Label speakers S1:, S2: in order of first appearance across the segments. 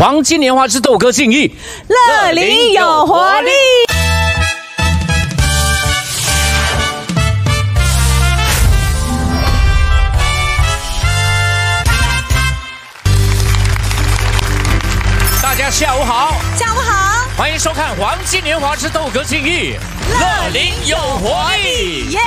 S1: 黄金年华之斗歌敬意，
S2: 乐龄有活力。
S1: 大家下午好，
S2: 下午好，
S1: 欢迎收看黄金年华之斗歌敬意，乐龄有活力。
S2: 耶！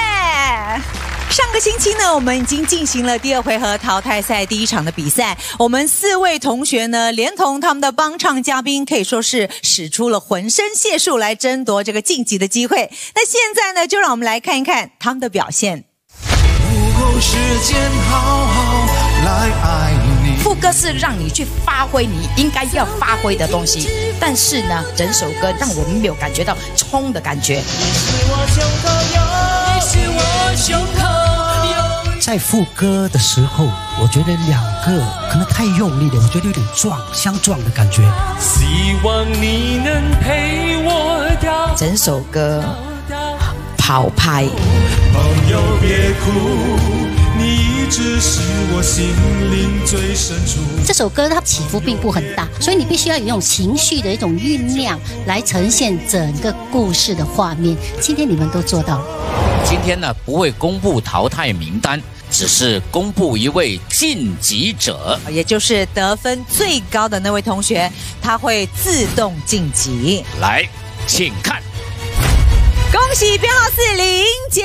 S2: 上个星期呢，我们已经进行了第二回合淘汰赛第一场的比赛。我们四位同学呢，连同他们的帮唱嘉宾，可以说是使出了浑身解数来争夺这个晋级的机会。那现在呢，就让我们来看一看他们的表现。
S3: 不够时间好好来爱你。
S4: 副歌是让你去发挥你应该要发挥的东西，但是呢，整首歌让我们没有感觉到冲的感觉。
S5: 在副歌的时候，我觉得两个可能太用力了，我觉得有点撞，相撞的感觉。
S3: 希望你能陪我到。
S4: 整首歌跑拍，
S3: 朋友别哭，你一直是我心灵最深处。
S6: 这首歌它起伏并不很大，所以你必须要有一种情绪的一种酝酿来呈现整个故事的画面。今天你们都做到了。
S1: 今天呢，不会公布淘汰名单，只是公布一位晋级者。
S2: 也就是得分最高的那位同学，他会自动晋级。
S1: 来，请看，
S2: 恭喜编号四林杰，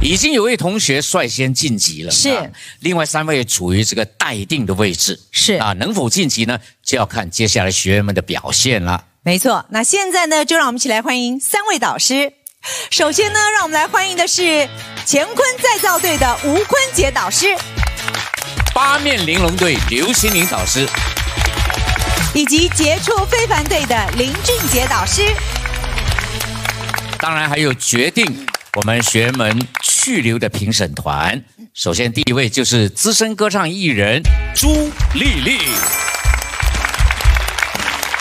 S1: 已经有位同学率先晋级了，
S2: 是
S1: 啊另外三位处于这个待定的位置，
S2: 是
S1: 啊，能否晋级呢，就要看接下来学员们的表现了。
S2: 没错。那现在呢，就让我们一起来欢迎三位导师。首先呢，让我们来欢迎的是乾坤再造队的吴坤杰导师，
S1: 八面玲珑队刘心凌导师，
S2: 以及杰出非凡队的林俊杰导师。
S1: 当然还有决定我们学员们去留的评审团。首先第一位就是资深歌唱艺人朱丽丽，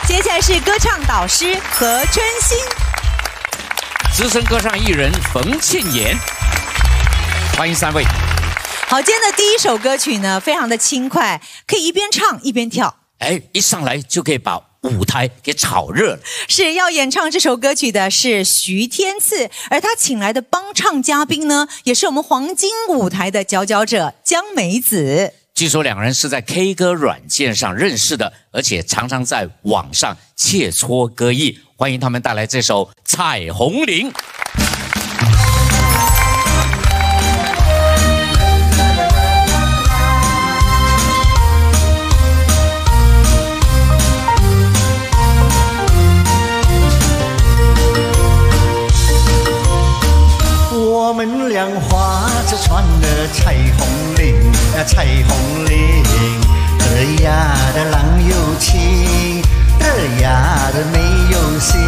S2: 接下来是歌唱导师何春欣，
S1: 资深歌唱艺人冯庆妍，欢迎三位。
S2: 好，今天的第一首歌曲呢，非常的轻快，可以一边唱一边跳。
S1: 哎，一上来就可以把舞台给炒热了。
S2: 是要演唱这首歌曲的是徐天赐，而他请来的帮唱嘉宾呢，也是我们黄金舞台的佼佼者江美子。
S1: 据说两人是在 K 歌软件上认识的，而且常常在网上切磋歌艺。欢迎他们带来这首《彩虹铃》。
S7: 我们俩划着船儿彩虹铃啊，彩虹铃，嘚呀的浪有情，嘚呀的没有心，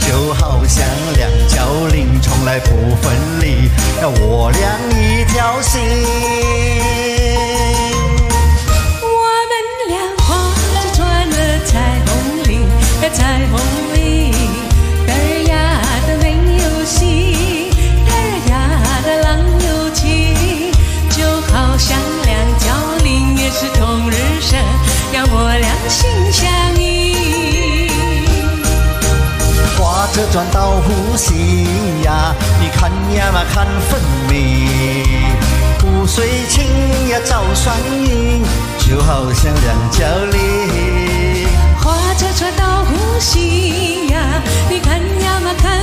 S7: 就好像两条铃从来不分离，那我俩一条心。
S8: 我们俩划着船儿彩虹铃，彩虹是同日生，让我俩心相依。
S7: 划着船到湖心呀，你看呀嘛看分明，湖水清呀照双影，就好像两条铃。
S8: 划着船到湖心呀，你看呀嘛看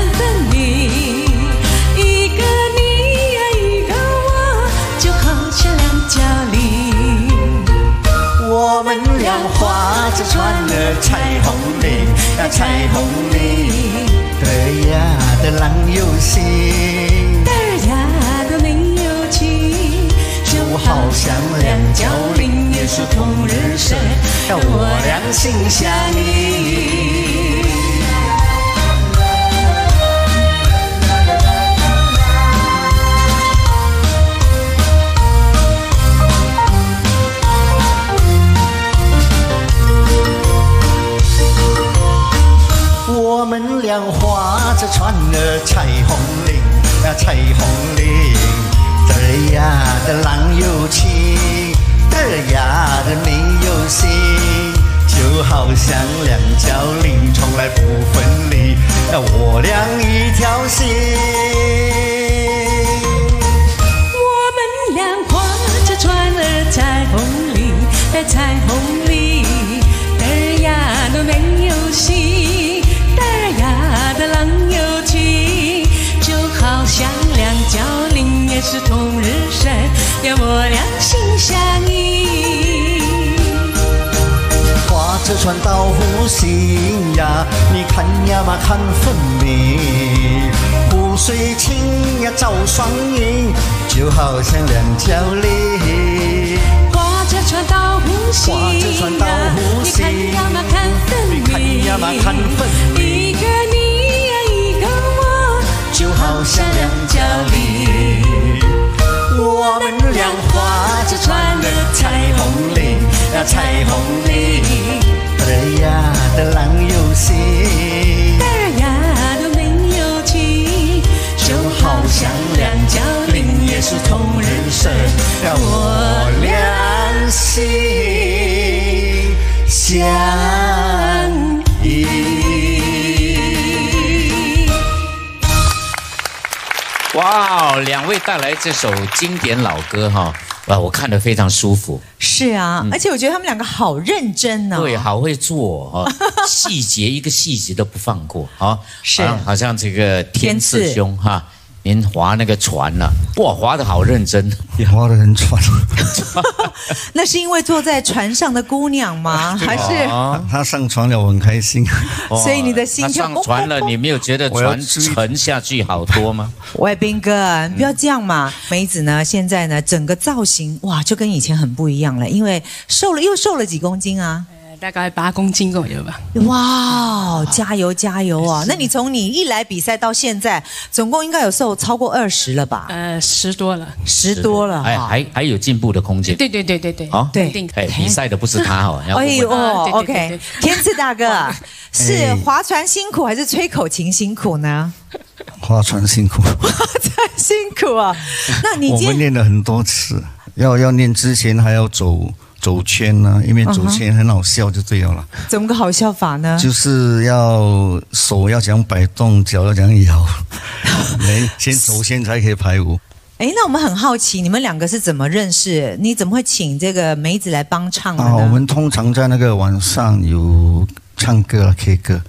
S8: 我
S7: 们俩划着船儿彩虹里呀，彩虹里，得呀得郎有心，
S8: 得呀得你有情，
S7: 就好像两角菱也是同日生，我俩心相印。我们俩划着船儿彩虹铃啊，彩虹铃，嘚儿呀的浪有情，嘚儿呀的没有心，就好像两条菱，从来不分离，我俩一条心。
S8: 我们俩划着船儿彩虹里，在彩虹里，嘚儿呀都没有心，两角灵，也是同日生，要我俩心相依。
S7: 划着船到湖心呀，你看呀嘛看分明，湖水清呀照双影，就好像两条灵。
S8: 划着船到湖心你看呀嘛看分明
S7: 彩虹岭，嘚呀的郎有心，
S8: 嘚儿呀都没有情，
S7: 就好像两角菱，也是同人生，让我俩心相依。
S1: 哇，两位带来这首经典老歌哈，哇，我看得非常舒服，
S2: 是啊，而且我觉得他们两个好认真哦。
S1: 对，好会做哈，细节一个细节都不放过啊，
S2: 是。
S1: 好像好像这个天赐兄哈，您划那个船呢、哇，划得好认真，
S7: 也划得很喘。
S2: 那是因为坐在船上的姑娘吗？还是？
S1: 啊，
S7: 他上船了，我很开心。
S1: 哦
S2: 所以你的心
S1: 他
S2: 跳
S1: 上船了，你没有觉得船沉下去好多吗？
S2: 喂，斌哥，你不要这样嘛！梅子呢，现在呢，整个造型哇，就跟以前很不一样了，因为瘦了又瘦了几公斤啊！
S8: 呃大概八公斤左右吧。
S2: 哇，加油加油啊！那你从你一来比赛到现在，总共应该有瘦超过二十了吧？
S8: 呃，十多了。
S2: 十多了
S1: 哎，还还有进步的空间。
S8: 对对对对对。
S1: 好
S2: 对
S1: 哎，比赛的不是他 哦，要
S2: 哎呦，OK，天赐大哥 是
S7: 哎
S2: 划船辛苦还是吹口琴辛苦呢？
S7: 划船辛苦，
S2: 划船辛苦啊！那你
S7: 我们
S2: 今天
S7: 练了很多次，要要练之前还要走走圈呢、因为走圈很好笑就对了啦，
S2: 怎么个好笑法呢？
S7: 就是要手要讲摆动，脚要讲摇，没先走先才可以排舞。
S2: 哎，那我们很好奇，你们两个是怎么认识？你怎么会请这个梅子来帮唱的呢？
S7: 啊，我们通常在那个晚上有唱歌啊 K 歌，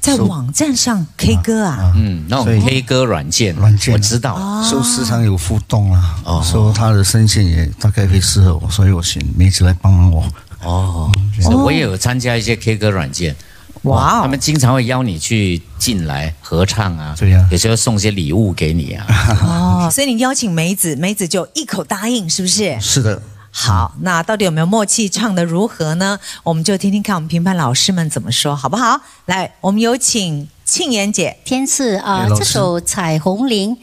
S2: 在网站上 K 歌啊，
S1: 嗯，那
S7: 所以
S1: 种 K 歌软件，
S7: 软件。
S1: 我知道。
S7: 所以时常有互动啊。
S1: 哦。
S7: 说他的声线也大概会适合我，所以我请梅子来帮忙我。
S1: 哦，是我也有参加一些 K 歌软件，
S2: 哇哦。
S1: 他们经常会邀你去进来合唱啊，
S7: 对呀。
S1: 有时候送些礼物给你啊。
S2: 哦，所以你邀请梅子，梅子就一口答应，是不是？
S7: 是的，
S2: 好，那到底有没有默契，唱的如何呢？我们就听听看我们评判老师们怎么说，好不好？来，我们有请庆妍姐。
S6: 天赐啊、这首《彩虹铃》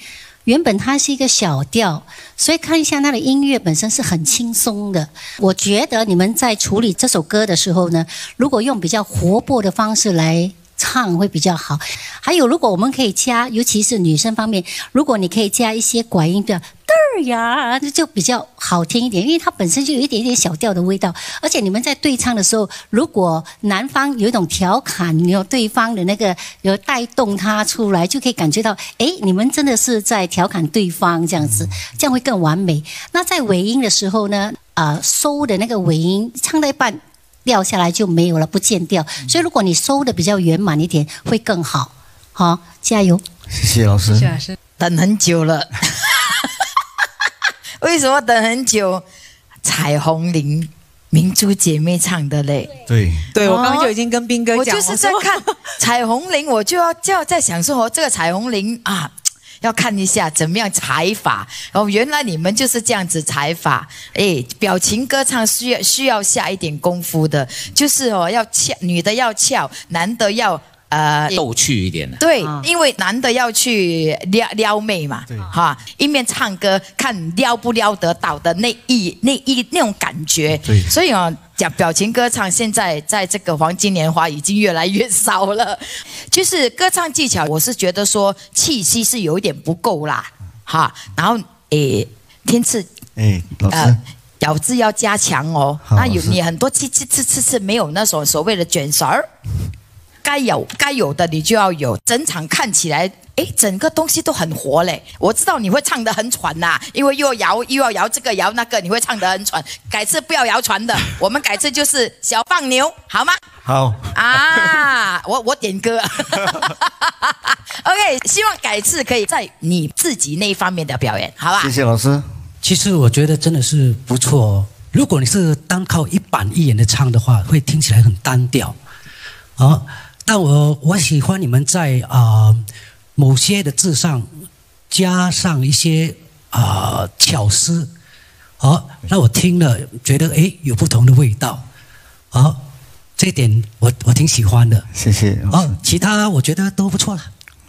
S6: 原本它是一个小调，所以看一下它的音乐本身是很轻松的。我觉得你们在处理这首歌的时候呢，如果用比较活泼的方式来。唱会比较好，还有如果我们可以加，尤其是女生方面，如果你可以加一些拐音的嘚儿呀，这就比较好听一点，因为它本身就有一点点小调的味道，而且你们在对唱的时候，如果男方有一种调侃，你有对方的那个有带动他出来，就可以感觉到，哎，你们真的是在调侃对方这样子，这样会更完美。那在尾音的时候呢，啊、收的那个尾音唱到一半掉下来就没有了，不见掉。所以如果你收的比较圆满一点，会更好。好，加油！
S7: 谢谢老师。
S4: 谢
S8: 谢老师。
S4: 等很久了，为什么等很久？彩虹铃，明珠姐妹唱的嘞。
S7: 对，
S2: 对，我刚刚就已经跟斌哥讲，
S4: 我就是在
S2: 说
S4: 看彩虹铃，我就要就要在想说，哦，这个彩虹铃啊。要看一下怎么样采法哦，原来你们就是这样子采法，哎，表情歌唱需要需要下一点功夫的，就是哦要俏，女的要俏，男的要呃
S1: 逗趣一点。的，
S4: 对，
S2: 啊。
S4: 因为男的要去撩撩妹嘛，哈，一面唱歌看撩不撩得到的那一那一那种感觉，
S7: 对。
S4: 所以啊，讲表情歌唱现在在这个黄金年华已经越来越少了，就是歌唱技巧，我是觉得说气息是有一点不够啦，哈，然后诶，天赐
S7: 哎，老师，
S4: 呃咬字要加强哦。那有你很多次次次次次没有那种所谓的卷舌儿，该有该有的你就要有。整场看起来，诶，整个东西都很活嘞。我知道你会唱得很喘呐、因为又要摇又要摇这个摇那个，你会唱得很喘。改次不要摇船的，我们改次就是小放牛，好吗？
S9: 好，
S4: 啊，我我点歌。OK，希望改次可以在你自己那一方面的表演，好吧
S9: 谢？谢老师。
S5: 其实我觉得真的是不错哦。如果你是单靠一板一眼的唱的话，会听起来很单调。啊，但我我喜欢你们在啊、某些的字上加上一些啊、巧思，好、让我听了觉得诶有不同的味道。好、这一点我我挺喜欢的。
S9: 谢谢好
S5: 哦，其他我觉得都不错了，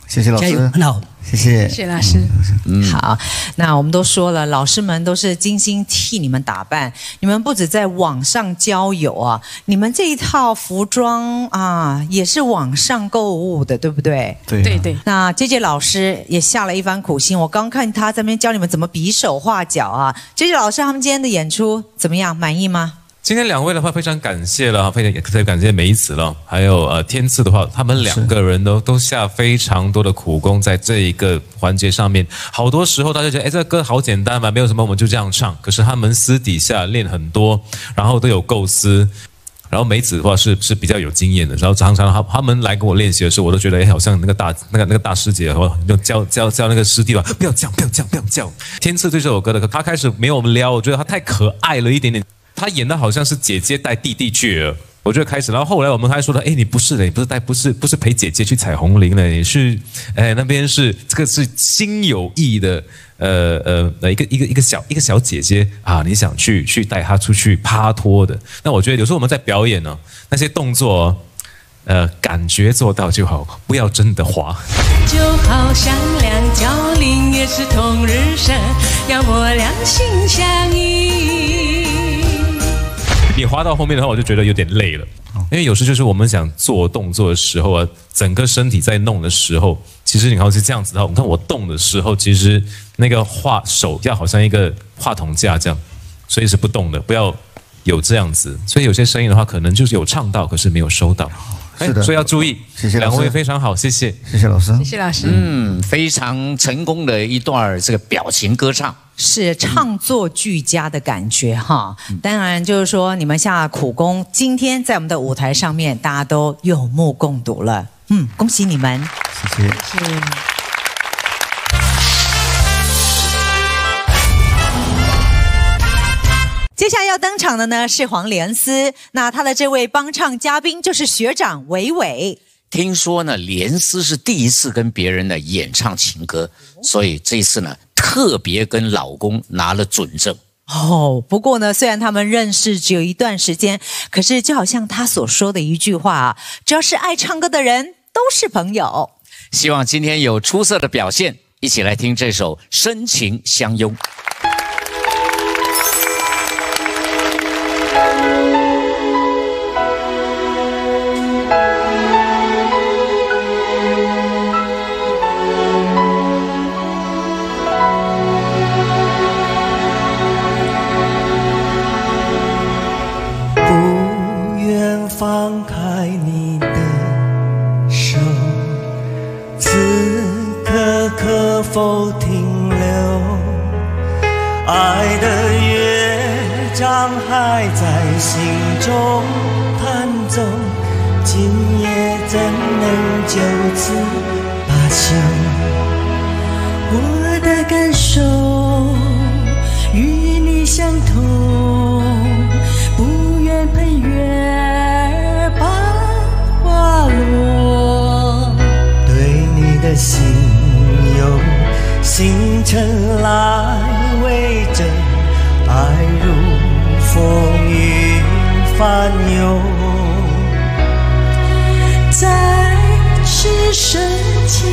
S9: 谢谢老
S5: 加油，
S9: 师，
S5: 很好。
S9: 谢谢。
S2: 谢老师。嗯好，那我们都说了，老师们都是精心替你们打扮，你们不止在网上交友啊，你们这一套服装啊也是网上购物的，对不对？
S9: 对
S7: 对对，
S2: 那 J J 老师也下了一番苦心，我刚看他在那边教你们怎么比手画脚啊。J J 老师他们今天的演出怎么样？满意吗？
S10: 今天两位的话，非常感谢了，非常特别感谢梅子了，还有呃天赐的话，他们两个人都都下非常多的苦功在这一个环节上面。好多时候大家觉得，哎，这个歌好简单嘛，没有什么，我们就这样唱。可是他们私底下练很多，然后都有构思。然后梅子的话是是比较有经验的，然后常常他他们来跟我练习的时候，我都觉得哎，好像那个大那个那个大师姐哦，就教教教那个师弟吧，不要叫不要叫不要叫。天赐对这首歌的，他开始没有我们撩，我觉得他太可爱了一点点，他演的好像是姐姐带弟弟去了。我就开始，然后后来我们还说了，哎，你不是的，你不是带，不是不是陪姐姐去彩虹林的，你是，哎，那边是这个是心有意的，呃呃，一个一个一个小一个小姐姐啊，你想去去带她出去趴托的。那我觉得有时候我们在表演呢、那些动作，呃，感觉做到就好，不要真的滑。
S7: 就好像两角林也是同日生，要么两心相依。
S10: 你滑到后面的话，我就觉得有点累了，因为有时就是我们想做动作的时候啊，整个身体在弄的时候，其实你看是这样子的话，你看我动的时候，其实那个话手要好像一个话筒架这样，所以是不动的，不要有这样子。所以有些声音的话，可能就是有唱到，可是没有收到。哎
S9: 是的
S10: 所以要注意。
S9: 谢谢
S10: 两位非常好，谢谢。
S9: 谢谢老师。
S7: 谢谢老师。
S1: 嗯，非常成功的一段这个表情歌唱。
S2: 是唱作俱佳的感觉哈。当然就是说你们下苦功，今天在我们的舞台上面，大家都有目共睹了。嗯，恭喜你们。
S9: 谢谢。
S2: 接下来要登场的呢是黄连思，那他的这位帮唱嘉宾就是学长伟伟。
S1: 听说呢，连思是第一次跟别人呢演唱情歌，所以这次呢特别跟老公拿了准证。
S2: 哦，不过呢，虽然他们认识只有一段时间，可是就好像他所说的一句话啊，只要是爱唱歌的人都是朋友。
S1: 希望今天有出色的表现，一起来听这首《深情相拥》。
S8: 星辰来为证，爱如风云翻涌。在是深情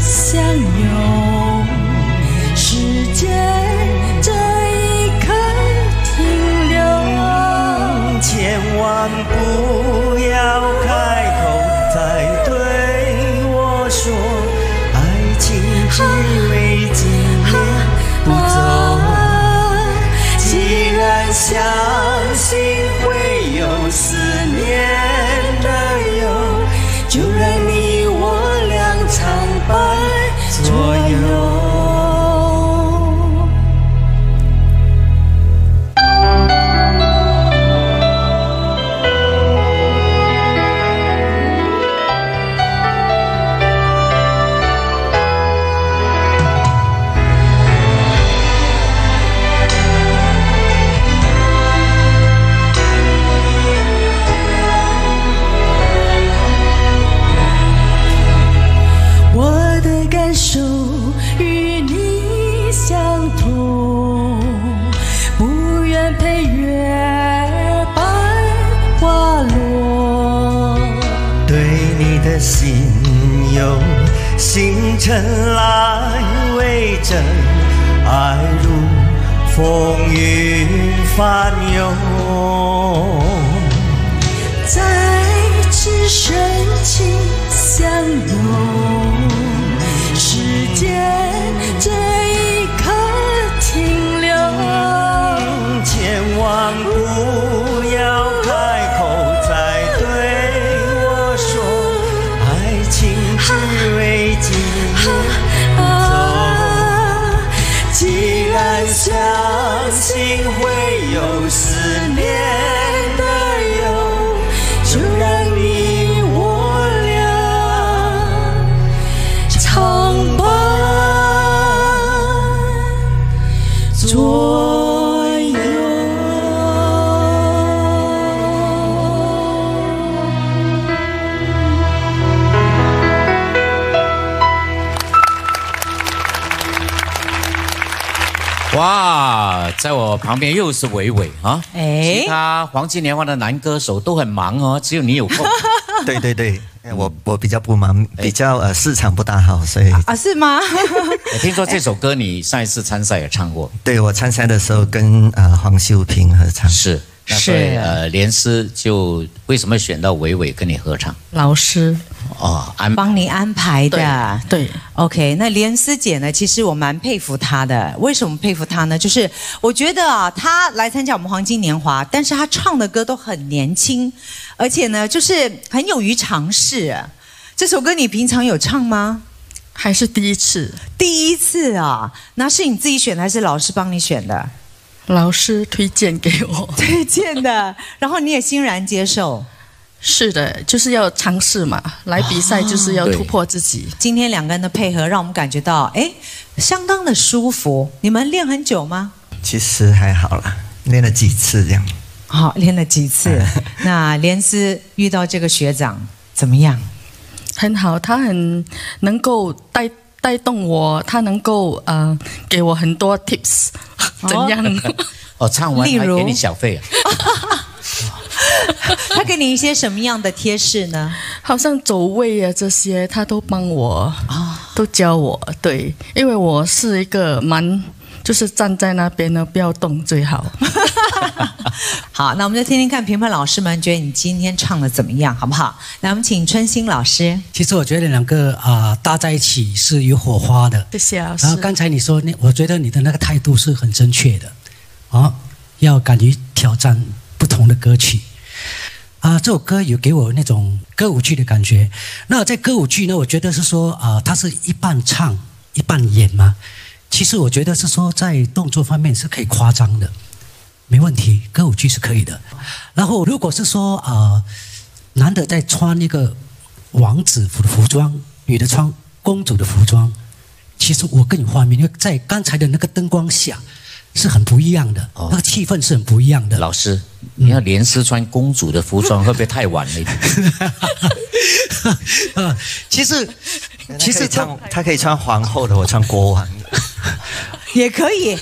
S8: 相拥，时间这一刻停留。千万不
S9: 心有星辰来为证，爱如风云翻涌。
S8: 在此深情相拥，世间
S1: 最在我旁边又是伟伟啊！
S2: 哎
S1: 其他黄金年华的男歌手都很忙哦，只有你有空。
S9: 对 对对，我我比较不忙，比较呃市场不大好，所以
S2: 啊，是吗？
S1: 我听说这首歌你上一次参赛也唱过，
S9: 对我参赛的时候跟呃黄秀平合唱。
S1: 是。那所以
S2: 是
S1: 呃，连诗就为什么选到伟伟跟你合唱？
S11: 老师，
S1: 哦，安
S2: 帮你安排的。
S11: 对
S2: ，OK，那莲思姐呢？其实我蛮佩服她的。为什么佩服她呢？就是我觉得啊，她来参加我们黄金年华，但是她唱的歌都很年轻，而且呢，就是很勇于尝试。这首歌你平常有唱吗？
S11: 还是第一次，
S2: 第一次啊，那是你自己选的还是老师帮你选的？
S11: 老师推荐给我。
S2: 推荐的，然后你也欣然接受。
S11: 是的，就是要尝试嘛，来比赛就是要突破自己。
S2: 今天两个人的配合，让我们感觉到哎，相当的舒服。你们练很久吗？
S9: 其实还好啦，练了几次这样。
S2: 好，练了几次。那莲思遇到这个学长怎么样？
S11: 很好，他很能够带带动我，他能够呃给我很多 tips，怎样？
S1: 哦，唱完
S2: 例如
S1: 还给你小费啊？
S2: 他给你一些什么样的贴士呢？
S11: 好像走位啊这些，他都帮我啊，都教我。对，因为我是一个蛮就是站在那边呢，不要动最好。
S2: 好，那我们就听听看评判老师们觉得你今天唱的怎么样，好不好？来，我们请春心老师。
S5: 其实我觉得两个啊、搭在一起是有火花的。
S11: 谢谢老师
S5: 然后刚才你说，那我觉得你的那个态度是很正确的，啊，要敢于挑战不同的歌曲。啊，这首歌有给我那种歌舞剧的感觉。那在歌舞剧呢，我觉得是说啊，它是一半唱一半演嘛。其实我觉得是说在动作方面是可以夸张的，没问题，歌舞剧是可以的。然后如果是说啊，男的在穿那个王子服的服装，女的穿公主的服装，其实我更有画面，因为在刚才的那个灯光下是很不一样的，那个气氛是很不一样的。
S1: 老师，你要连诗穿公主的服装，会不会太晚了一点？
S5: 啊，其实其实
S9: 他可以穿他可以穿皇后的，我穿国王的。
S2: 也可以，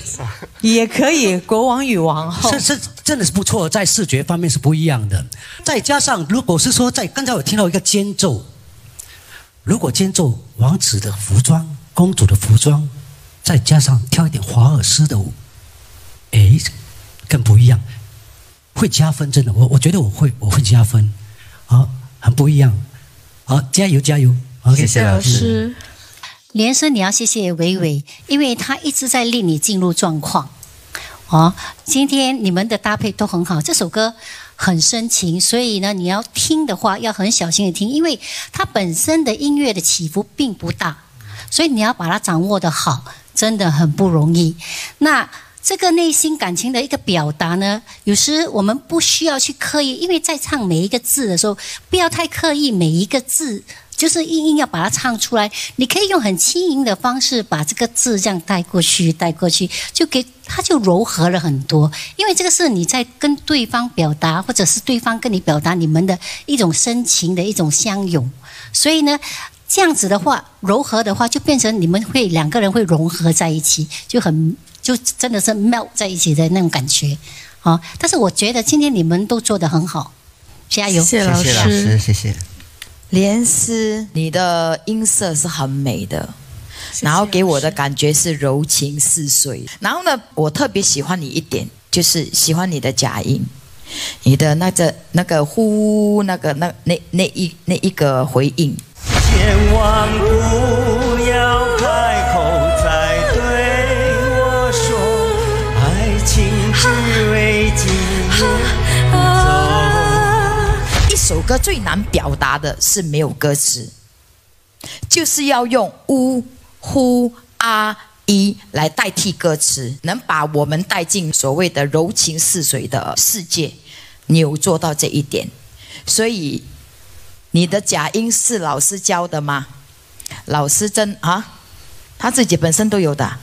S2: 也可以，国王与王后
S5: 是是真的是不错，在视觉方面是不一样的。再加上，如果是说在刚才我听到一个间奏，如果间奏王子的服装、公主的服装，再加上跳一点华尔兹的舞，哎，更不一样，会加分，真的，我我觉得我会我会加分，好，很不一样，好，加油加油，OK，
S9: 谢谢老
S11: 老师，
S6: 连生，你要谢谢伟伟，因为他一直在令你进入状况。哦，今天你们的搭配都很好，这首歌很深情，所以呢，你要听的话要很小心的听，因为它本身的音乐的起伏并不大，所以你要把它掌握的好，真的很不容易。那这个内心感情的一个表达呢，有时我们不需要去刻意，因为在唱每一个字的时候，不要太刻意每一个字。就是硬硬要把它唱出来，你可以用很轻盈的方式把这个字这样带过去，带过去，就给它就柔和了很多。因为这个是你在跟对方表达，或者是对方跟你表达你们的一种深情的一种相拥，所以呢，这样子的话，柔和的话就变成你们会两个人会融合在一起，就很就真的是 melt 在一起的那种感觉好。但是我觉得今天你们都做得很好，加油！
S11: 谢谢老
S9: 师。谢谢。
S4: 莲丝，你的音色是很美的，然后给我的感觉是柔情似水。然后呢，我特别喜欢你一点，就是喜欢你的假音，你的那个那个呼那个那那那一那一个回应。
S8: 千万不要
S4: 首歌最难表达的是没有歌词，就是要用呜呼啊一来代替歌词，能把我们带进所谓的柔情似水的世界。你有做到这一点，所以你的假音是老师教的吗？老师真啊，他自己本身都有的。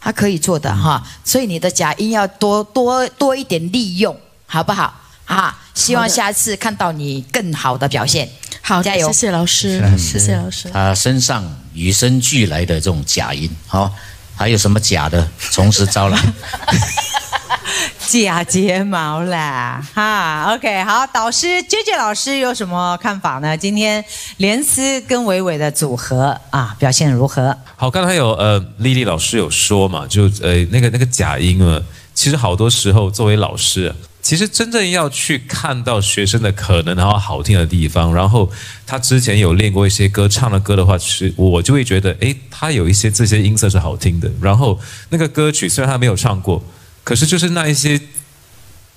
S4: 他可以做的哈，所以你的假音要多多多一点利用，好不好？啊，希望下次看到你更好的表现。
S11: 好，
S4: 加油
S11: 谢谢老师，谢谢老师。
S1: 他身上与生俱来的这种假音，好、还有什么假的，从实招来。
S2: 假睫毛啦，哈，OK，好，导师 J J 老师有什么看法呢？今天连思跟伟伟的组合啊，表现如何？
S10: 好，刚才有呃，丽丽老师有说嘛，就呃那个那个假音啊，其实好多时候作为老师啊，其实真正要去看到学生的可能，然后好听的地方，然后他之前有练过一些歌，唱的歌的话，其实我就会觉得，诶，他有一些这些音色是好听的。然后那个歌曲虽然他没有唱过，可是就是那一些。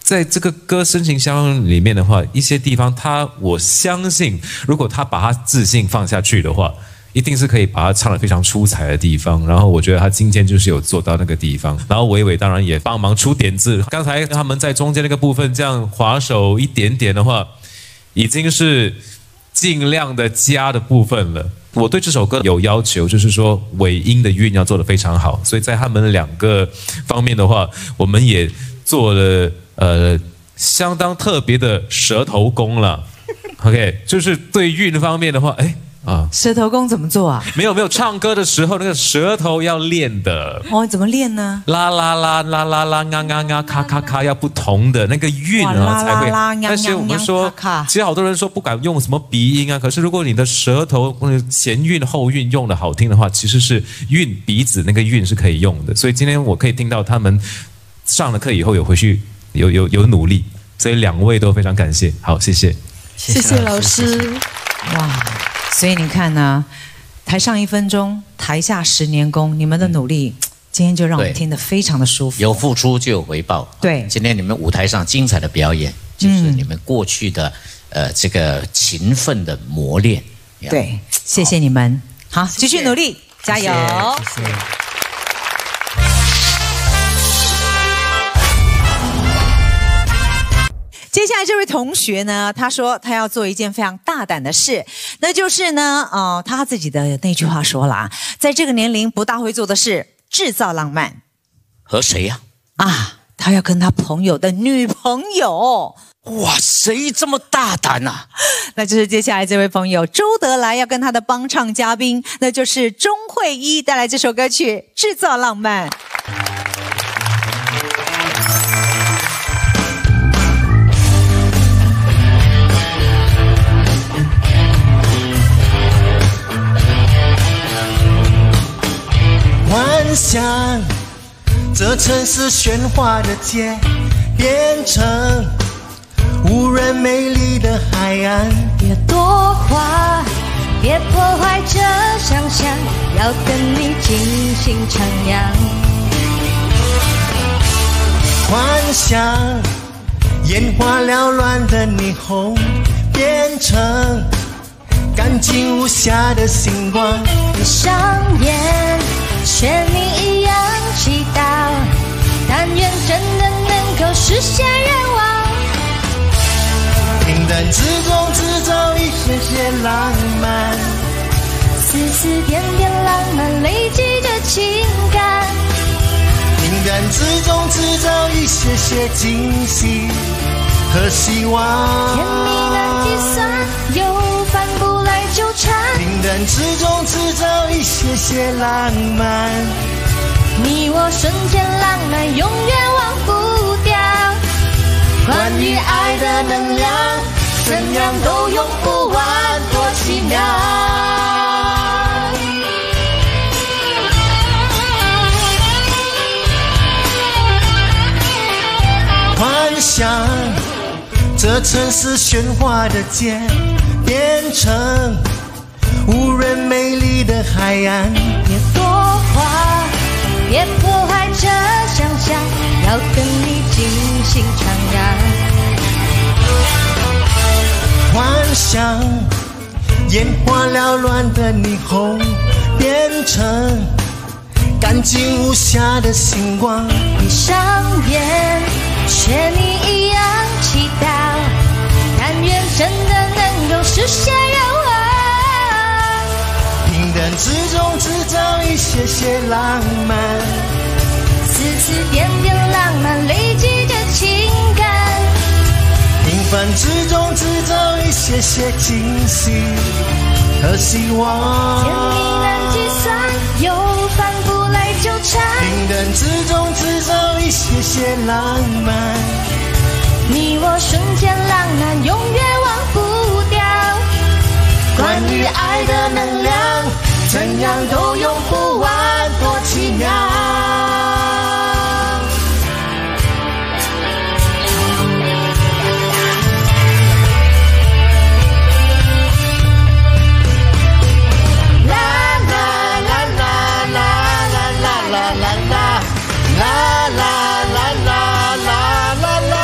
S10: 在这个歌深情相里面的话，一些地方他我相信，如果他把他自信放下去的话，一定是可以把它唱得非常出彩的地方。然后我觉得他今天就是有做到那个地方。然后伟伟当然也帮忙出点子。刚才他们在中间那个部分这样划手一点点的话，已经是尽量的加的部分了。我对这首歌有要求，就是说尾音的韵要做得非常好。所以在他们两个方面的话，我们也做了呃相当特别的舌头功了。OK，就是对韵方面的话，哎啊，
S2: 舌头功怎么做啊？
S10: 没有没有，唱歌的时候那个舌头要练的。
S2: 哦，怎么练呢？
S10: 啦啦啦啦啦啦，啊啊啊，咔咔咔，要不同的那个韵啊才会
S2: 啦啦。
S10: 但是我们说其实好多人说不敢用什么鼻音啊，可是如果你的舌头呃前韵后韵用的好听的话，其实是韵鼻子那个韵是可以用的。所以今天我可以听到他们上了课以后有回去有有有努力，所以两位都非常感谢。好，谢谢。
S11: 谢谢老师。
S2: 哇，所以你看呢，台上一分钟，台下十年功，你们的努力，今天就让我们听得非常的舒服。
S1: 有付出就有回报。
S2: 对
S1: 今天你们舞台上精彩的表演，就是你们过去的呃这个勤奋的磨练。
S2: 对，谢谢你们，好，继续努力，加油！
S9: 谢谢。
S2: 接下来这位同学呢，他说他要做一件非常大胆的事，那就是呢，呃，他自己的那句话说了啊，在这个年龄不大会做的事，制造浪漫
S1: 和谁呀、
S2: 啊，他要跟他朋友的女朋友。
S1: 哇，谁这么大胆啊？
S2: 那就是接下来这位朋友周德来要跟他的帮唱嘉宾，那就是钟慧一带来这首歌曲《制造浪漫》。
S9: 城市喧哗的街变成无人美丽的海岸。
S7: 别多话，别破坏这想象，要跟你尽情徜徉。
S9: 幻想眼花缭乱的霓虹变成干净无瑕的星光。
S12: 闭上眼，学你一样祈祷，但愿真的能够实现愿望。
S9: 平淡之中制造一些些浪漫，
S12: 丝丝点点浪漫累积着情感，
S9: 平淡之中制造一些些惊喜和希望。
S12: 甜蜜难计算，又反不来纠缠。
S9: 平淡之中制造一些些浪漫，
S12: 你我瞬间浪漫，永远忘不掉。
S9: 关于爱的能量，怎样都用不完，多奇妙。幻想这城市喧哗的街，变成无人美丽的海岸。
S12: 别多话，别破坏这想象，要跟你尽情徜徉。
S9: 幻想眼花缭乱的霓虹，变成干净无瑕的星光。
S12: 闭上眼，学你一样祈祷，但愿真的能够实现愿望。
S9: 平淡之中制造一些些浪漫，
S12: 丝丝点点浪漫累积着情感，
S9: 平凡之中制造一些些惊喜和希望。
S12: 甜蜜难计算，又反复来纠缠。
S9: 平淡之中制造一些些浪漫，
S12: 你我瞬间浪漫，永远。
S9: 关于爱的能量，怎样都用不完，多奇妙。啦啦啦啦啦啦啦啦啦啦啦啦啦啦啦啦啦，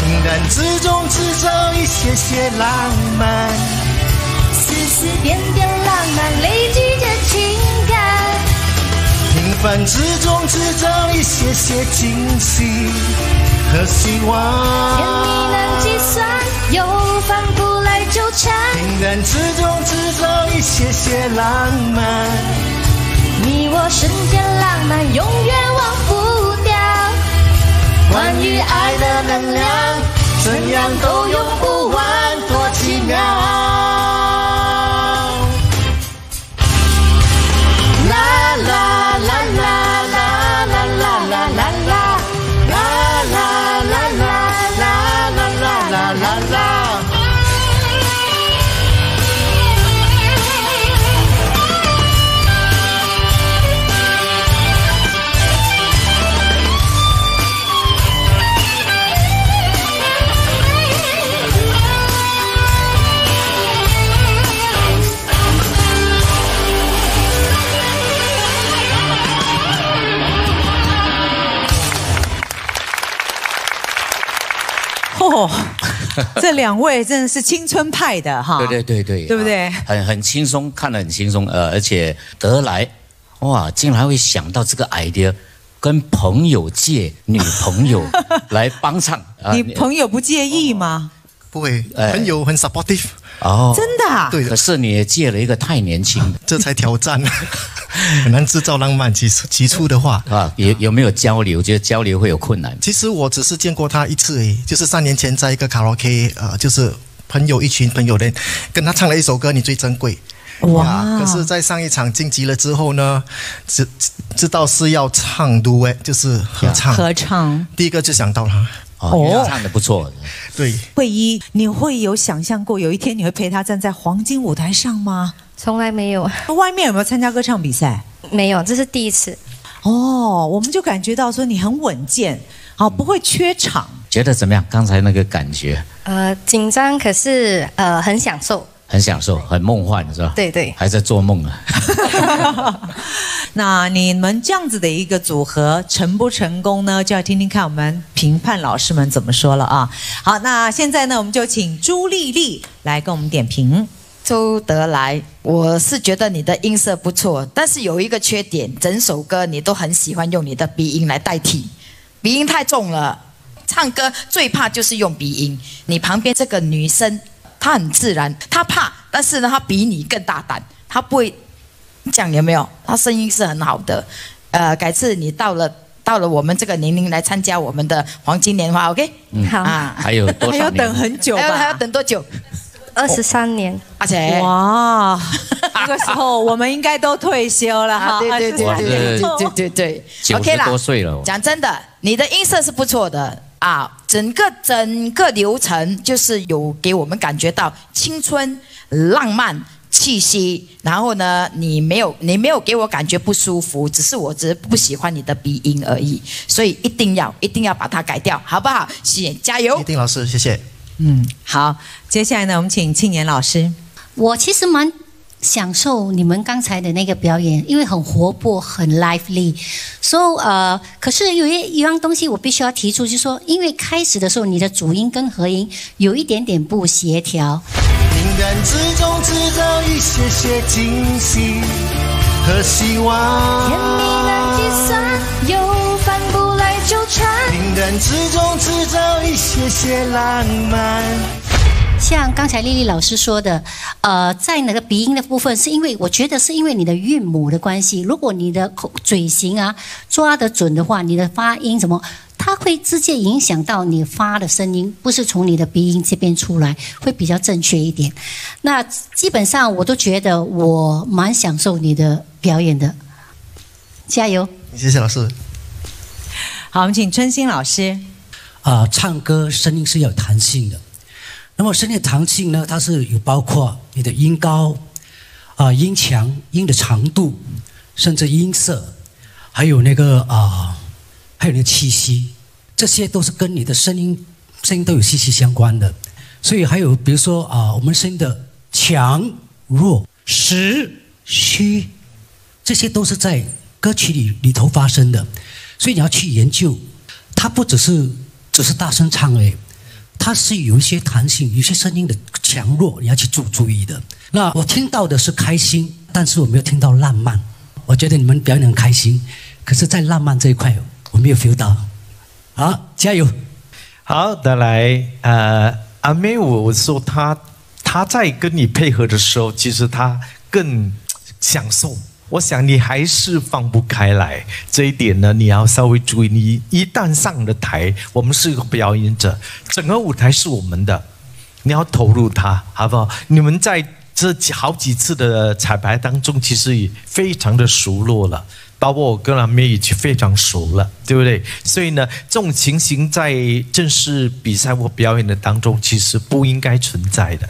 S9: 平淡之中制造一些些浪平凡之中制造一些些惊喜和希望
S12: 甜蜜
S9: 望。
S12: 难计算，又反不来纠缠。
S9: 平淡之中制造一些些浪漫，
S12: 你我瞬间浪漫，永远忘不掉。
S9: 关于爱的能量，怎样都用不完，多奇妙。
S2: 这两位真的是青春派的哈。
S1: 对对对对，
S2: 对不对
S1: 啊很很轻松，看得很轻松，呃，而且得来，哇，竟然会想到这个 idea，跟朋友借女朋友来帮唱。啊
S2: 你朋友不介意吗？
S13: 不会，
S1: 哎
S13: 朋友很 supportive，
S1: 哦，
S2: 真的啊？
S13: 对的，
S1: 可是你也借了一个太年轻的
S13: 这才挑战，很难制造浪漫。起初起初的话，
S1: 啊，有有没有交流？我觉得交流会有困难。
S13: 其实我只是见过他一次而已，就是三年前在一个卡拉 OK，呃，就是朋友一群朋友的，跟他唱了一首歌《你最珍贵》。
S2: 哇
S13: 呀可是，在上一场晋级了之后呢，知知道是要唱 duet，就是合唱。
S2: 合唱
S13: 第一个就想到他，
S1: 哦，唱的不错。
S13: 对，
S2: 慧一，你会有想象过有一天你会陪他站在黄金舞台上吗？
S14: 从来没有，
S2: 外面有没有参加歌唱比赛？
S14: 没有，这是第一次。
S2: 哦，我们就感觉到说你很稳健，好不会缺场。
S1: 觉得怎么样？刚才那个感觉，
S14: 呃，紧张，可是呃很享受。
S1: 很享受，很梦幻，是吧？
S2: 对对
S1: 还在做梦啊。
S2: 那你们这样子的一个组合成不成功呢？就要听听看我们评判老师们怎么说了啊。好，那现在呢，我们就请朱丽丽来跟我们点评。
S4: 周德来，我是觉得你的音色不错，但是有一个缺点，整首歌你都很喜欢用你的鼻音来代替，鼻音太重了。唱歌最怕就是用鼻音。你旁边这个女生，她很自然，他怕，但是呢，他比你更大胆，他不会这样，有没有？他声音是很好的。呃，改次你到了到了我们这个年龄来参加我们的黄金年华，OK？
S1: 嗯
S4: 好啊，
S1: 还有多少年
S2: 还要等很久吧
S4: 还要还要等多久？
S14: 二十三年，
S4: 而且
S2: 哇，那个时候我们应该都退休了哈。
S4: 啊，对对对对对对对对，OK
S1: 十
S4: 啦。
S1: 多岁了，
S4: 讲真的，你的音色是不错的啊，整个整个流程就是有给我们感觉到青春、浪漫气息。然后呢，你没有你没有给我感觉不舒服，只是我只是不喜欢你的鼻音而已。所以一定要一定要把它改掉，好不好？谢，加油
S13: 一！定老师，谢谢。
S2: 嗯，好，接下来呢，我们请庆年老师。
S6: 我其实蛮享受你们刚才的那个表演，因为很活泼，很 lively。所、以呃，可是有一一样东西我必须要提出，就是说，因为开始的时候你的主音跟和音有一点点不协调。
S9: 平淡之中制造一些些惊喜和希望。
S12: 甜蜜难计算，又反不来纠缠。
S9: 平淡之中制造一些些浪漫。
S6: 像刚才丽丽老师说的，呃，在那个鼻音的部分，是因为我觉得是因为你的韵母的关系。如果你的口嘴型啊抓得准的话，你的发音什么，它会直接影响到你发的声音，不是从你的鼻音这边出来，会比较正确一点。那基本上我都觉得我蛮享受你的表演的，加油！
S13: 谢谢老师。
S2: 好，我们请春心老师。
S5: 啊、唱歌声音是要有弹性的。那么声音的弹性呢，它是有包括你的音高、啊、音强、音的长度，甚至音色，还有那个啊、还有那个气息，这些都是跟你的声音声音都有息息相关的。所以还有比如说啊、我们声音的强弱、实虚，这些都是在歌曲里里头发生的，所以你要去研究，它不只是只是大声唱而已，它是有一些弹性，有些声音的强弱，你要去注注意的。那我听到的是开心，但是我没有听到浪漫。我觉得你们表演很开心，可是，在浪漫这一块我没有 feel 到。好，加油！
S15: 好的，来，呃，阿妹，我我说她她在跟你配合的时候，其实她更享受。我想你还是放不开来这一点呢，你要稍微注意。你一旦上了台，我们是一个表演者，整个舞台是我们的，你要投入它，好不好？你们在这几好几次的彩排当中，其实也非常的熟络了。包括我跟阿妹已经非常熟了，对不对？所以呢，这种情形在正式比赛或表演的当中，其实不应该存在的。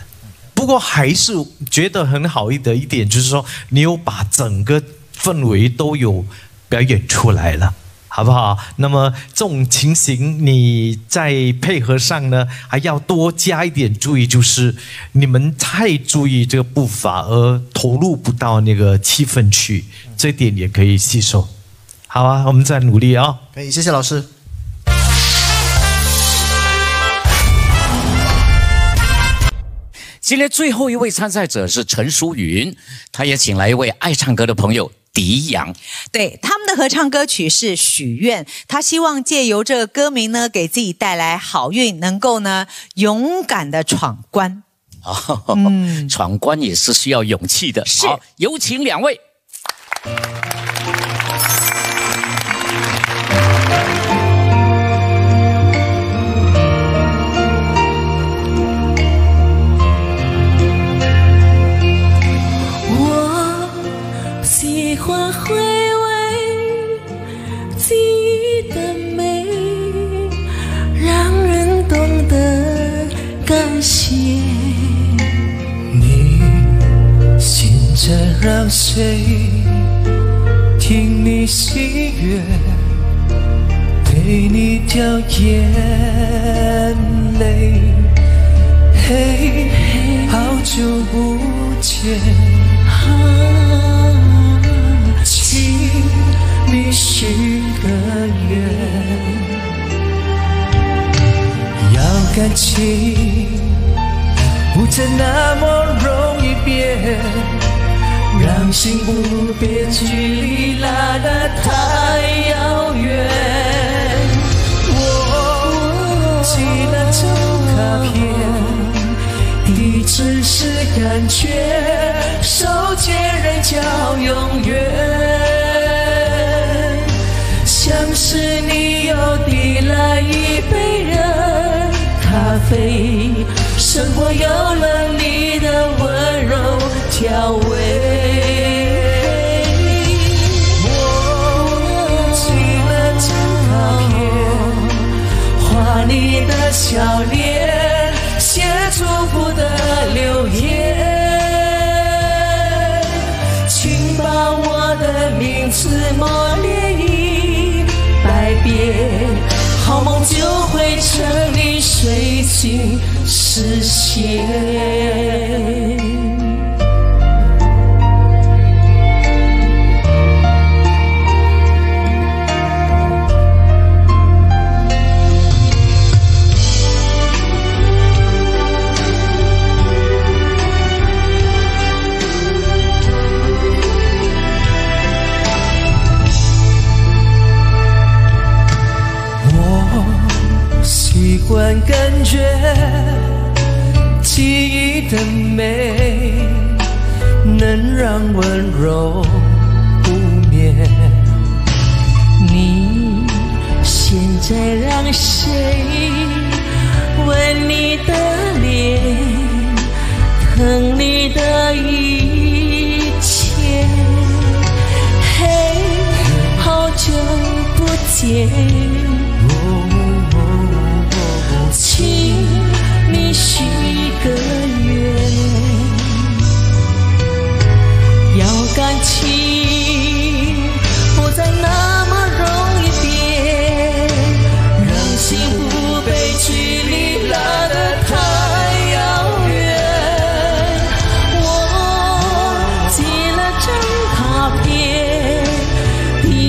S15: 不过还是觉得很好的一点，就是说你有把整个氛围都有表演出来了。好不好？那么这种情形，你在配合上呢，还要多加一点注意，就是你们太注意这个步伐，而投入不到那个气氛去，这点也可以吸收。好啊，我们再努力啊、
S13: 可以，谢谢老师。
S1: 今天最后一位参赛者是陈淑云，她也请来一位爱唱歌的朋友迪阳。
S2: 对，他们的合唱歌曲是《许愿》，他希望借由这个歌名呢，给自己带来好运，能够呢勇敢的闯关。
S1: 哦，闯关也是需要勇气的。
S2: 是
S1: 好，有请两位。
S7: 感谢。
S8: 你醒着让谁听你喜悦，陪你掉眼泪。嘿，好久不见，请你许个愿，要感情不再那么容易变，让幸福别距离拉得太遥远。我寄了张卡片。地址是感觉，手接人叫永远。像是你又递来一杯热咖啡，生活有了你的温柔调味。我寄了张卡片。画你的笑脸，写祝福的留言，请把我的名字默实现。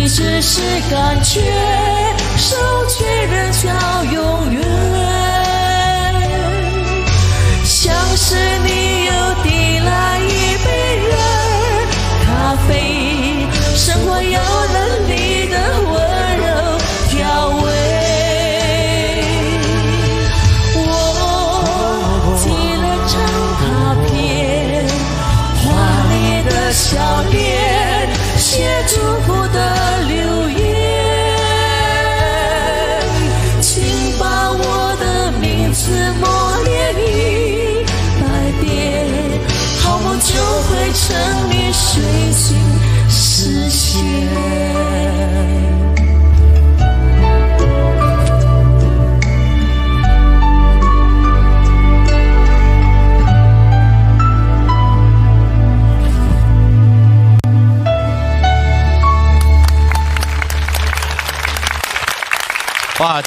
S8: 只是感觉，手却仍叫永远。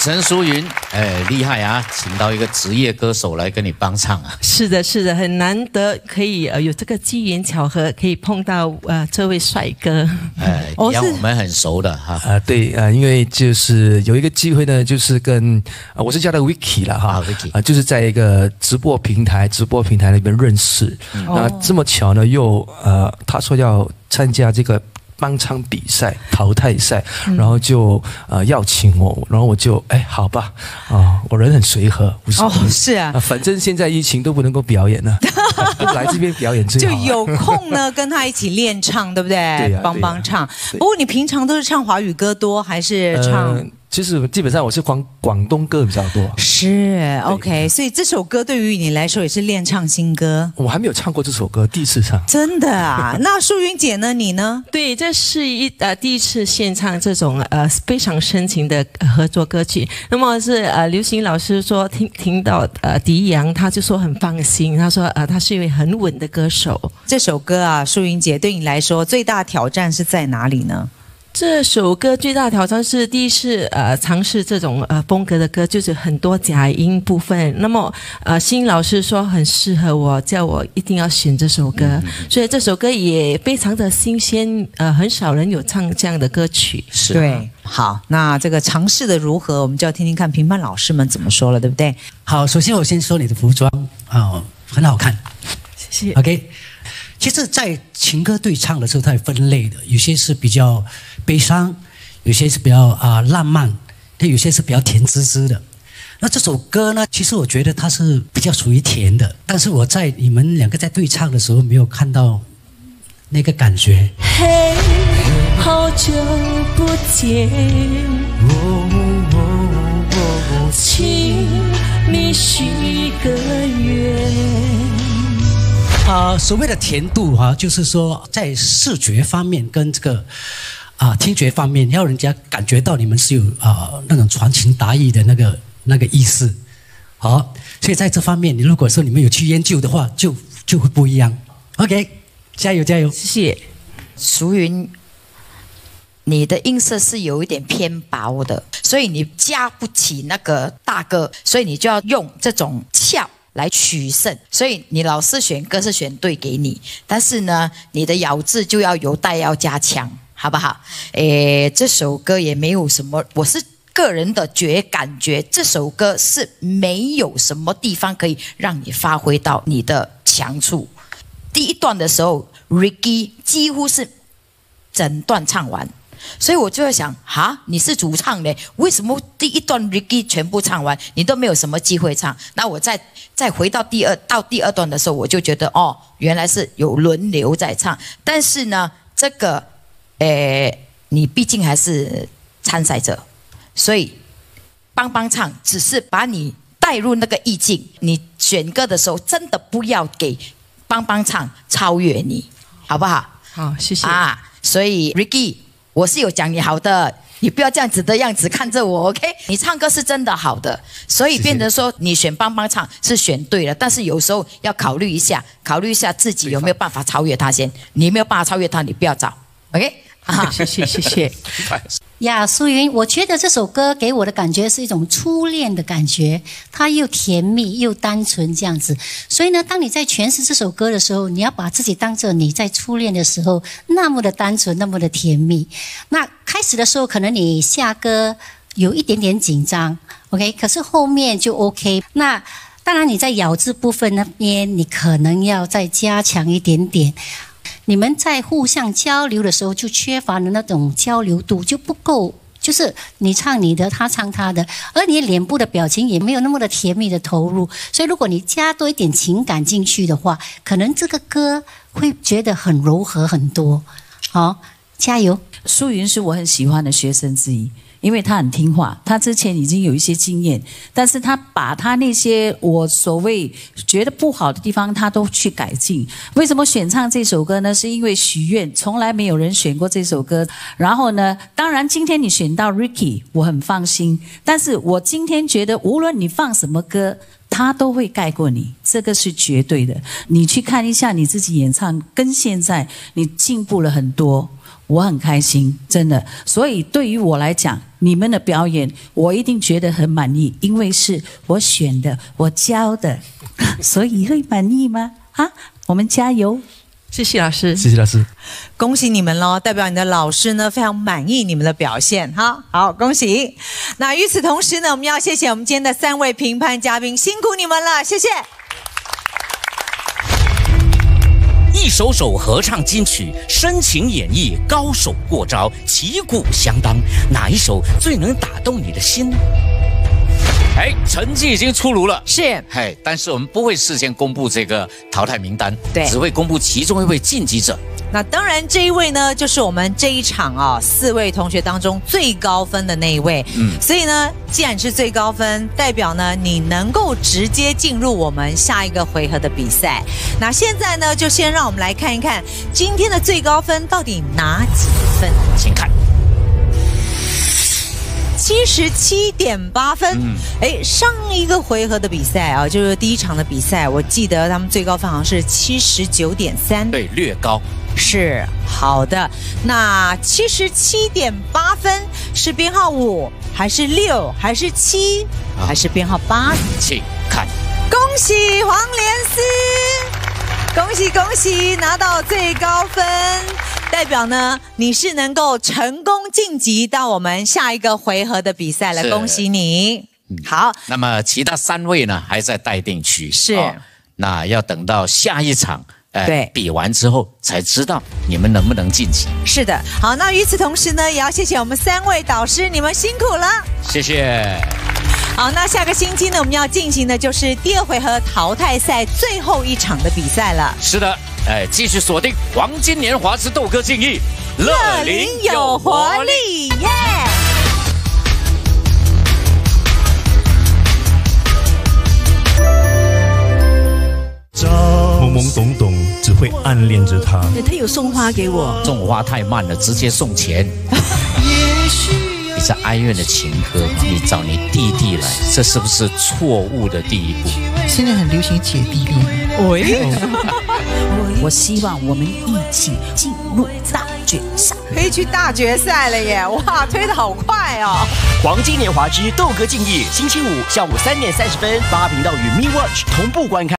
S1: 陈淑云，哎，厉害啊！请到一个职业歌手来跟你帮唱啊。
S16: 是的，是的，很难得可以呃有这个机缘巧合，可以碰到呃这位帅哥。
S1: 哎，我们很熟的哈。
S17: 啊、对啊、呃因为就是有一个机会呢，就是跟、呃我是叫他 Vicky 了哈，啊、
S1: Vicky 啊
S17: 就是在一个直播平台，直播平台那边认识，
S1: 嗯
S17: 那、
S16: 哦
S17: 这么巧呢，又呃他说要参加这个。帮唱比赛淘汰赛，
S16: 嗯
S17: 然后就呃邀请我，然后我就哎好吧啊、我人很随和，无所谓
S2: 哦是啊
S17: 反正现在疫情都不能够表演了，来这边表演最
S2: 就。有空呢，跟他一起练唱，对不对？
S17: 对呀
S2: 帮帮唱。不过你平常都是唱华语歌多，还是唱？
S17: 呃其实基本上我是广广东歌比较多。
S2: 是 OK，所以这首歌对于你来说也是练唱新歌。
S17: 我还没有唱过这首歌，第一次唱。
S2: 真的啊？那淑云姐呢？你呢？
S16: 对，这是一呃第一次献唱这种呃非常深情的呃合作歌曲。那么是呃刘行老师说听听到呃迪阳，他就说很放心，他说呃他是一位很稳的歌手。
S2: 这首歌啊，淑云姐对你来说最大挑战是在哪里呢？
S16: 这首歌最大的挑战是第一次呃尝试这种呃风格的歌，就是很多假音部分。那么呃，新老师说很适合我，叫我一定要选这首歌，所以这首歌也非常的新鲜，呃，很少人有唱这样的歌曲。
S1: 是
S2: 对，好，那这个尝试的如何，我们就要听听看评判老师们怎么说了，对不对？
S5: 好，首先我先说你的服装啊、很好看。
S16: 谢谢。
S5: OK，其实，在情歌对唱的时候，它有分类的，有些是比较悲伤，有些是比较啊、浪漫，但有些是比较甜滋滋的。那这首歌呢，其实我觉得它是比较属于甜的，但是我在你们两个在对唱的时候，没有看到那个感觉。
S8: 嘿，好久不见，请你许个愿。
S5: 啊、所谓的甜度哈、就是说在视觉方面跟这个啊、听觉方面，要人家感觉到你们是有啊、那种传情达意的那个那个意思。好，所以在这方面，你如果说你们有去研究的话，就就会不一样。OK，加油加油！
S16: 谢谢。
S4: 淑云，你的音色是有一点偏薄的，所以你加不起那个大哥，所以你就要用这种翘来取胜。所以你老师选歌是选对给你，但是呢，你的咬字就要有带要加强，好不好？诶，这首歌也没有什么，我是。个人的觉感觉，这首歌是没有什么地方可以让你发挥到你的强处。第一段的时候，Ricky 几乎是整段唱完，所以我就在想，哈，你是主唱的，为什么第一段 Ricky 全部唱完，你都没有什么机会唱？那我再再回到第二到第二段的时候，我就觉得，哦，原来是有轮流在唱，但是呢，这个，诶，你毕竟还是参赛者，所以帮帮唱只是把你带入那个意境，你选歌的时候真的不要给帮帮唱超越你，好不好？
S16: 好，谢谢
S4: 啊。所以 Ricky，我是有讲你好的，你不要这样子的样子看着我，OK？你唱歌是真的好的，所以变成说你选帮帮唱是选对了，但是有时候要考虑一下，考虑一下自己有没有办法超越他先。你没有办法超越他，你不要找，OK？啊，
S16: 谢谢谢谢。
S6: 呀，苏云，我觉得这首歌给我的感觉是一种初恋的感觉，它又甜蜜又单纯这样子。所以呢，当你在诠释这首歌的时候，你要把自己当做你在初恋的时候那么的单纯，那么的甜蜜。那开始的时候，可能你下歌有一点点紧张，OK，可是后面就 OK。那当然你在咬字部分那边，你可能要再加强一点点。你们在互相交流的时候，就缺乏了那种交流度，就不够。就是你唱你的，他唱他的，而你脸部的表情也没有那么的甜蜜的投入。所以，如果你加多一点情感进去的话，可能这个歌会觉得很柔和很多。好，加油！
S18: 苏云是我很喜欢的学生之一，因为他很听话，他之前已经有一些经验，但是他把他那些我所谓觉得不好的地方，他都去改进。为什么选唱这首歌呢？是因为许愿，从来没有人选过这首歌。然后呢，当然今天你选到 Ricky，我很放心。但是我今天觉得，无论你放什么歌，他都会盖过你，这个是绝对的。你去看一下你自己演唱，跟现在你进步了很多。我很开心，真的。所以对于我来讲，你们的表演我一定觉得很满意，因为是我选的，我教的，所以会满意吗？啊，我们加油！
S16: 谢谢老师，
S15: 谢谢老师。
S2: 恭喜你们喽！代表你的老师呢，非常满意你们的表现，哈，好，恭喜。那与此同时呢，我们要谢谢我们今天的三位评判嘉宾，辛苦你们了，谢谢。
S1: 一首首合唱金曲，深情演绎，高手过招，旗鼓相当，哪一首最能打动你的心呢？哎，成绩已经出炉了，
S2: 是，
S1: 哎，但是我们不会事先公布这个淘汰名单，
S2: 对
S1: 只会公布其中一位晋级者。
S2: 那当然，这一位呢，就是我们这一场啊、四位同学当中最高分的那一位。
S1: 嗯
S2: 所以呢，既然是最高分，代表呢你能够直接进入我们下一个回合的比赛。那现在呢，就先让我们来看一看今天的最高分到底哪几分？
S1: 请看。
S2: 七十七点八分，
S1: 嗯
S2: 哎、上一个回合的比赛啊，就是第一场的比赛，我记得他们最高分好像是七十九点三，
S1: 对，略高，
S2: 是好的。那七十七点八分是编号五，还是六，还是七，还是编号八？
S1: 请看。
S2: 恭喜黄连思，恭喜恭喜，拿到最高分，代表呢你是能够成功晋级到我们下一个回合的比赛了，恭喜你。好，
S1: 那么其他三位呢，还在待定区。
S2: 是
S1: 哦那要等到下一场，呃
S2: 对
S1: 比完之后才知道你们能不能晋级。
S2: 是的，好，那与此同时呢，也要谢谢我们三位导师，你们辛苦了。
S1: 谢谢。
S2: 好，那下个星期呢，我们要进行的就是第二回合淘汰赛最后一场的比赛了。
S1: 是的，哎，继续锁定黄金年华之斗歌竞艺，
S2: 乐龄有活力，耶！
S3: 懵懵懂懂，只会暗恋着他。
S19: 对他有送花给我，
S1: 送花太慢了，直接送钱。你是哀怨的情歌？你找你弟弟来，这是不是错误的第一步？
S20: 现在很流行姐弟恋。
S2: 喂，
S18: 我希望我们一起进入大决赛。
S2: 可以去大决赛了耶！哇，推的好快哦！
S21: 黄金年华之斗歌竞艺，星期五下午三点三十分，八频道与 Me Watch 同步观看。